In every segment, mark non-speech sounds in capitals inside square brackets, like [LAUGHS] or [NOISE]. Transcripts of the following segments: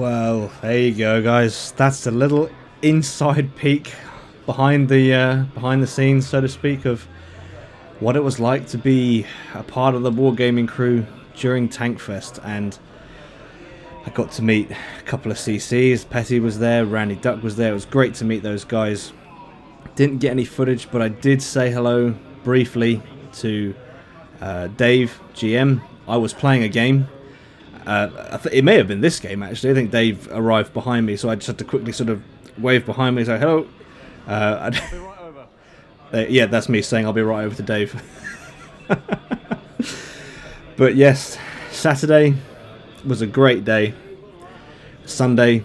Well, there you go, guys. That's a little inside peek behind the uh, behind the scenes, so to speak, of what it was like to be a part of the wargaming crew during Tankfest, and I got to meet a couple of CCs. Petty was there, Randy Duck was there. It was great to meet those guys. Didn't get any footage, but I did say hello briefly to uh, Dave GM. I was playing a game uh, it may have been this game actually. I think Dave arrived behind me, so I just had to quickly sort of wave behind me and say hello. Uh, right [LAUGHS] uh, yeah, that's me saying I'll be right over to Dave. [LAUGHS] but yes, Saturday was a great day. Sunday,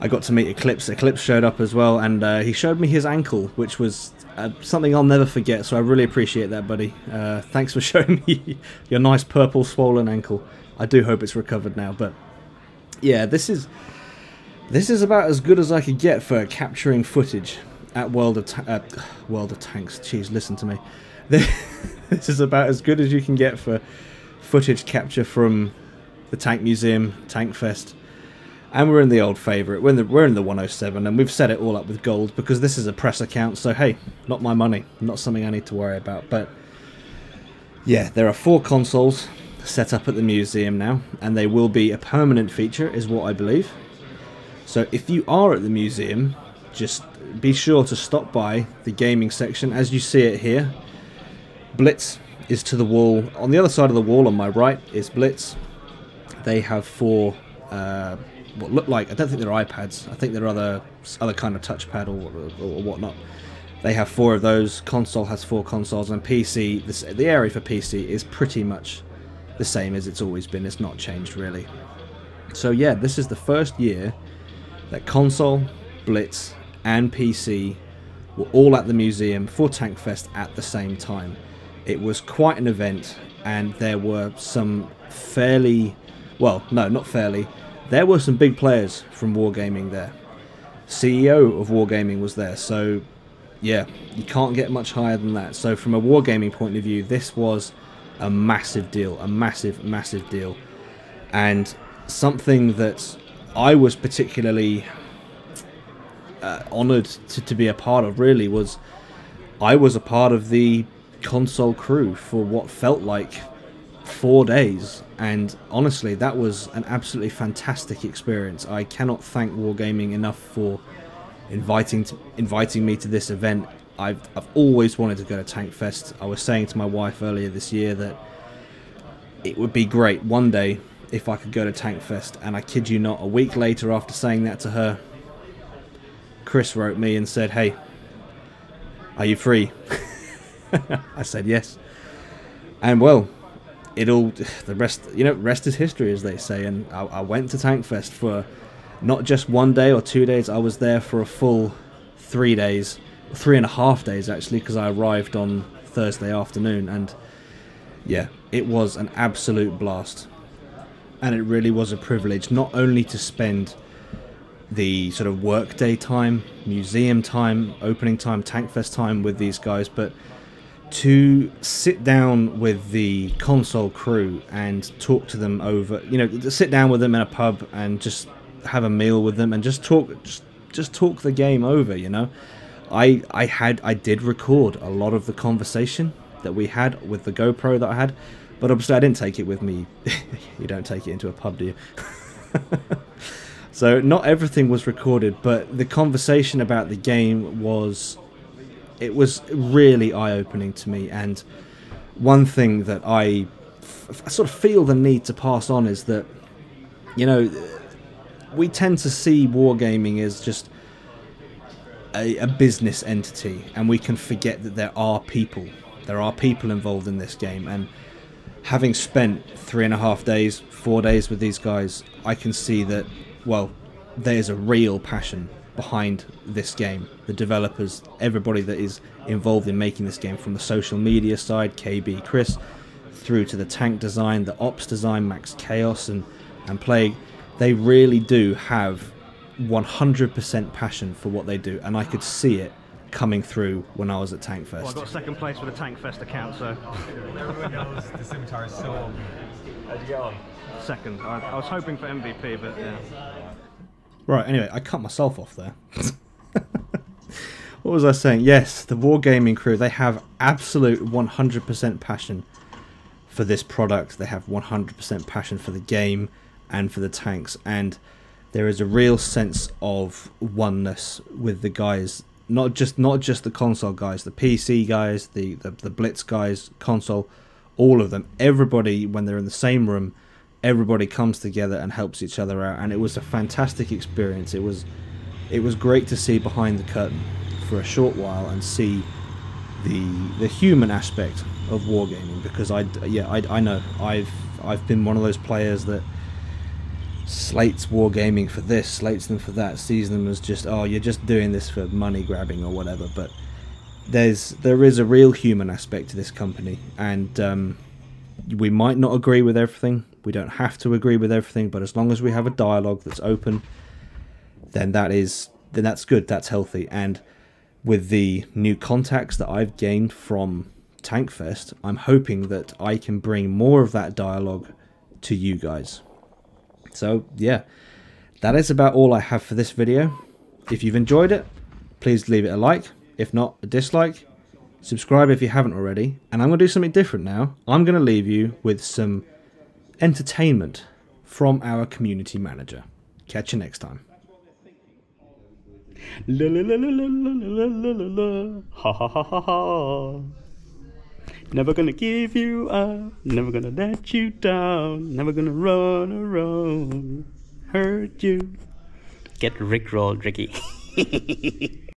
I got to meet Eclipse. Eclipse showed up as well, and uh, he showed me his ankle, which was uh, something I'll never forget. So I really appreciate that, buddy. Uh, thanks for [LAUGHS] showing me your nice purple swollen ankle. I do hope it's recovered now, but yeah, this is this is about as good as I could get for capturing footage at World of Ta uh, World of Tanks. Jeez, listen to me. [LAUGHS] This is about as good as you can get for footage capture from the Tank Museum, Tank Fest. And we're in the old favourite. We're we're in the 107, and we've set it all up with gold because this is a press account. So hey, not my money, not something I need to worry about. But yeah, there are four consoles set up at the museum now, and they will be a permanent feature, is what I believe. So if you are at the museum, just be sure to stop by the gaming section as you see it here. Blitz is to the wall. On the other side of the wall on my right is Blitz. They have four uh, what look like, I don't think they're iPads, I think they're other other kind of touchpad or, or, or whatnot. They have four of those, console has four consoles, and PC, this, the area for PC is pretty much the same as it's always been. It's not changed really. So yeah, this is the first year that console, Blitz, and PC were all at the museum for Tankfest at the same time. It was quite an event, and there were some fairly, well, no, not fairly. There were some big players from Wargaming there. CEO of Wargaming was there, so yeah, you can't get much higher than that. So from a Wargaming point of view, this was a massive deal, a massive, massive deal, and something that I was particularly uh, honoured to, to be a part of. Really, was I was a part of the console crew for what felt like four days, and honestly, that was an absolutely fantastic experience. I cannot thank Wargaming enough for inviting to, inviting me to this event I've, I've always wanted to go to Tank Fest. I was saying to my wife earlier this year that it would be great one day if I could go to Tank Fest. And I kid you not, a week later after saying that to her, Chris wrote me and said, Hey, are you free? [LAUGHS] I said yes. And well, it all, the rest, you know, rest is history, as they say. And I, I went to Tank Fest for not just one day or two days, I was there for a full three days three and a half days actually because I arrived on Thursday afternoon and yeah it was an absolute blast. And it really was a privilege not only to spend the sort of workday time museum time opening time tankfest time with these guys but to sit down with the console crew and talk to them over you know sit down with them in a pub and just have a meal with them and just talk just just talk the game over you know I I had I did record a lot of the conversation that we had with the GoPro that I had, but obviously I didn't take it with me. [LAUGHS] you don't take it into a pub, do you? [LAUGHS] so not everything was recorded, but the conversation about the game was it was really eye-opening to me and one thing that I sort of feel the need to pass on is that you know we tend to see wargaming as just a, a business entity, and we can forget that there are people. There are people involved in this game, and having spent three and a half days, four days with these guys, I can see that, well, there's a real passion behind this game. The developers, everybody that is involved in making this game, from the social media side, KB, Chris, through to the tank design, the ops design, Max Chaos, and, and Plague, they really do have 100% passion for what they do, and I could see it coming through when I was at Tankfest. Well, I got second place for the Tankfest account, so. Everyone knows the Scimitar is so How'd you get on? Second. I, I was hoping for MVP, but yeah. Right, anyway, I cut myself off there. [LAUGHS] what was I saying? Yes, the Wargaming crew, they have absolute 100% passion for this product. They have 100% passion for the game and for the tanks. And there is a real sense of oneness with the guys. Not just not just the console guys, the PC guys, the, the, the Blitz guys, console, all of them. Everybody, when they're in the same room, everybody comes together and helps each other out. And it was a fantastic experience. It was it was great to see behind the curtain for a short while and see the the human aspect of wargaming because I yeah I, I know I've I've been one of those players that slates wargaming for this slates them for that sees them as just oh you're just doing this for money grabbing or whatever but there's there is a real human aspect to this company and um, we might not agree with everything we don't have to agree with everything but as long as we have a dialogue that's open then that is then that's good that's healthy and with the new contacts that I've gained from Tankfest, I'm hoping that I can bring more of that dialogue to you guys. So, yeah, that is about all I have for this video. If you've enjoyed it, please leave it a like. If not, a dislike. Subscribe if you haven't already. And I'm going to do something different now. I'm going to leave you with some entertainment from our community manager. Catch you next time. La la la la la la la la la ha ha ha ha ha. Never gonna give you up, never gonna let you down, never gonna run around, hurt you. Get rickrolled, Ricky. [LAUGHS]